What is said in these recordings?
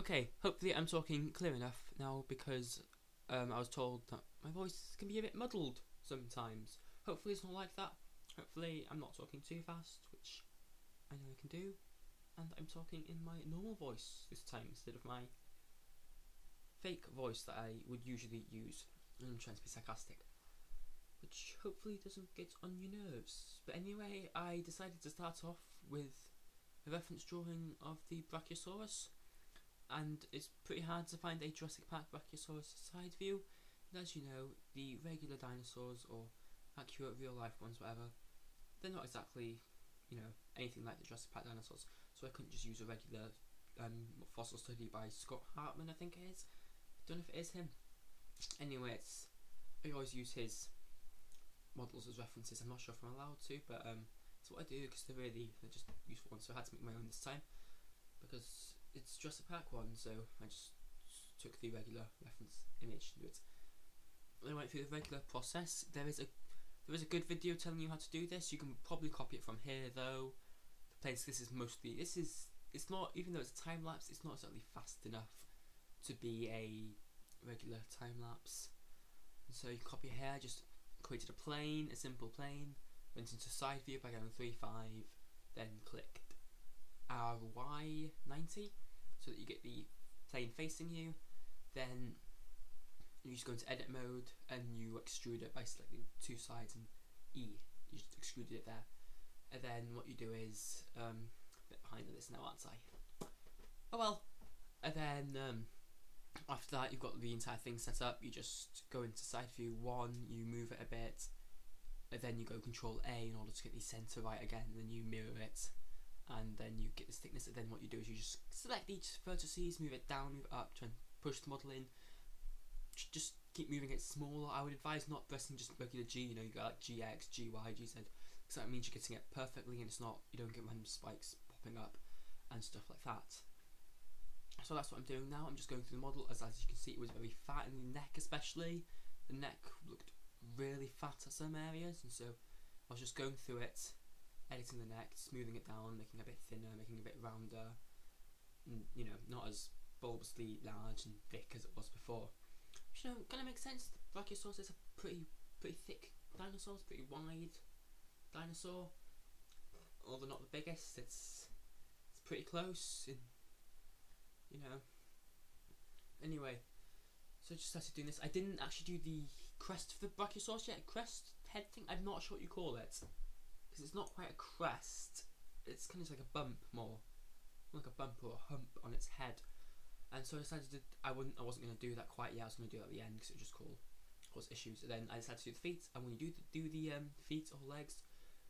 Okay, hopefully I'm talking clear enough now because um, I was told that my voice can be a bit muddled sometimes. Hopefully it's not like that. Hopefully I'm not talking too fast, which I know I can do, and I'm talking in my normal voice this time instead of my fake voice that I would usually use. I'm trying to be sarcastic, which hopefully doesn't get on your nerves. But anyway, I decided to start off with a reference drawing of the Brachiosaurus and it's pretty hard to find a Jurassic Park Brachiosaurus side view. And as you know, the regular dinosaurs or accurate real life ones, whatever, they're not exactly, you know, anything like the Jurassic Park dinosaurs. So I couldn't just use a regular um, fossil study by Scott Hartman, I think it is. I don't know if it is him. Anyway, it's I always use his models as references. I'm not sure if I'm allowed to, but um, it's what I do because they're really they're just useful ones. So I had to make my own this time because it's Jurassic Park one, so I just took the regular reference image to do it. I went through the regular process. There is a there is a good video telling you how to do this. You can probably copy it from here though. The place this is mostly this is it's not even though it's a time lapse, it's not exactly fast enough to be a regular time lapse. And so you copy here, just created a plane, a simple plane, went into side view by going 3 5, then clicked RY90 so that you get the plane facing you. Then you just go into edit mode and you extrude it by selecting two sides and E. You just extruded it there. And then what you do is, um, a bit behind this now, aren't I? Oh well. And then um, after that, you've got the entire thing set up. You just go into side view one, you move it a bit, and then you go Control A in order to get the center right again. And then you mirror it and then you get this thickness and then what you do is you just select each vertices, move it down, move it up, try and push the model in. Just keep moving it smaller. I would advise not pressing just regular G you know you got like GX, GY, GZ because that means you're getting it perfectly and it's not you don't get random spikes popping up and stuff like that. So that's what I'm doing now. I'm just going through the model. As, as you can see it was very fat in the neck especially. The neck looked really fat at some areas and so I was just going through it editing the neck, smoothing it down, making it a bit thinner, making it a bit rounder, and, you know, not as bulbously large and thick as it was before. Which, you know, kind of makes sense. The Brachiosaurus is a pretty, pretty thick dinosaur, it's pretty wide dinosaur. Although not the biggest, it's it's pretty close. In, you know. Anyway, so I just started doing this. I didn't actually do the crest for the Brachiosaurus yet. Crest head thing. I'm not sure what you call it because it's not quite a crest. It's kind of like a bump more, like a bump or a hump on its head. And so I decided to, I wouldn't, I wasn't going to do that quite yet. I was going to do it at the end because it just cause, cause issues. And then I decided to do the feet. And when you do the, do the um, feet or legs,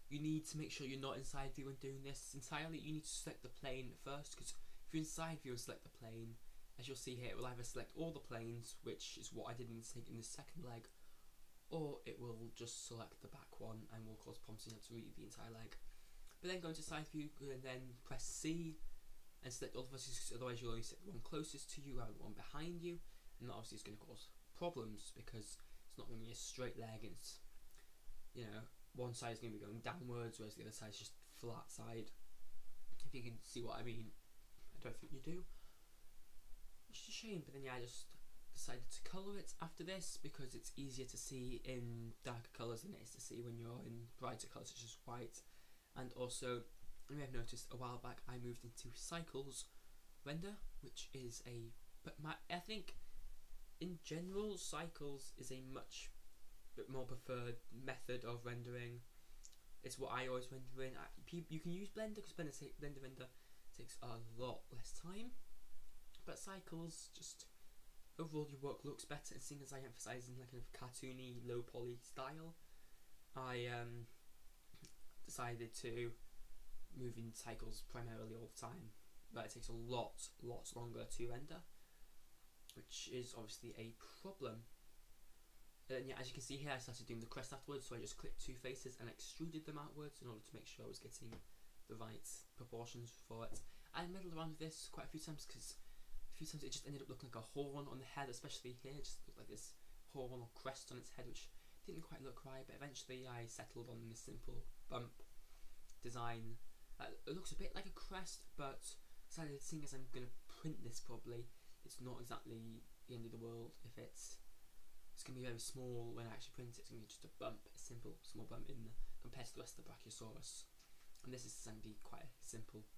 you need to make sure you're not inside view when doing this entirely. You need to select the plane first because if you're inside view and select the plane, as you'll see here, it will either select all the planes, which is what I did in the, in the second leg, or it will just select the back one and will cause Pomsey to read the entire leg. But then go into side view and then press C and select all the vertices, otherwise you'll only select the one closest to you rather than one behind you, and that obviously is going to cause problems because it's not going to be a straight leg, it's, you know, one side is going to be going downwards, whereas the other side is just flat side. If you can see what I mean, I don't think you do. Is a shame, but then yeah, I just decided to colour it after this because it's easier to see in darker colours than it is to see when you're in brighter colours such as white. And also, you may have noticed a while back I moved into Cycles render, which is a but my I think in general Cycles is a much bit more preferred method of rendering. It's what I always render in. you can use Blender because Blender, Blender render takes a lot less time, but Cycles just overall your work looks better and seeing as I emphasise in like a cartoony low poly style. I um, decided to move in cycles primarily all the time but it takes a lot lots longer to render which is obviously a problem. And yeah as you can see here I started doing the crest afterwards so I just clipped two faces and extruded them outwards in order to make sure I was getting the right proportions for it. I meddled around with this quite a few times because few times it just ended up looking like a horn on the head, especially here, it just looked like this horn or crest on its head, which didn't quite look right, but eventually I settled on this simple bump design. Uh, it looks a bit like a crest, but seeing as I'm going to print this probably, it's not exactly the end of the world if it's it's going to be very small when I actually print it. It's going to be just a bump, a simple small bump in the, compared to the rest of the Brachiosaurus. And this is going to be quite a simple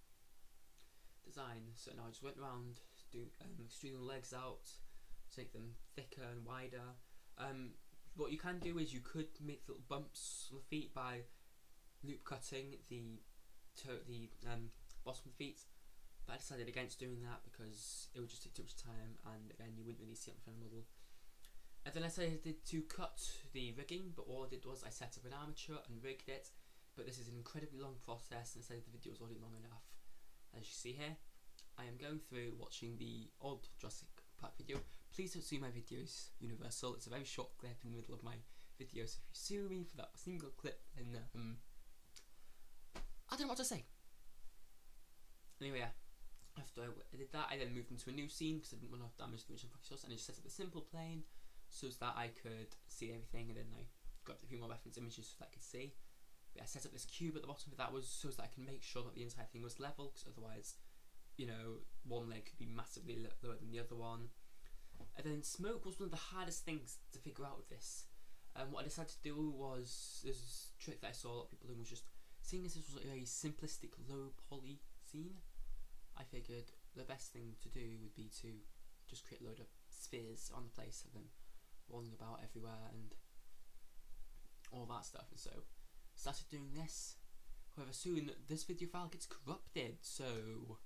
design. So now I just went around doing um, the legs out, to make them thicker and wider. Um, what you can do is you could make little bumps on the feet by loop cutting the the um, bottom of the feet. But I decided against doing that because it would just take too much time, and again, you wouldn't really see it on the final model. And then I decided to cut the rigging, but all I did was I set up an armature and rigged it. But this is an incredibly long process, and I decided the video was already long enough. As you see here, I am going through watching the odd Jurassic Park video. Please don't sue my videos, Universal. It's a very short clip in the middle of my video, so if you sue me for that single clip, then um, I don't know what to say. Anyway, yeah. After I did that, I then moved into a new scene because I didn't want to damage the original source, and I just set up a simple plane so that I could see everything, and then I got a few more reference images so that I could see. But I set up this cube at the bottom of that was so that I can make sure that the entire thing was level, because otherwise, you know, one leg could be massively lower than the other one. And then smoke was one of the hardest things to figure out with this. And um, what I decided to do was this trick that I saw a lot of people doing was just seeing as this was a very simplistic low poly scene. I figured the best thing to do would be to just create a load of spheres on the place of them rolling about everywhere and all that stuff and so started doing this however soon this video file gets corrupted so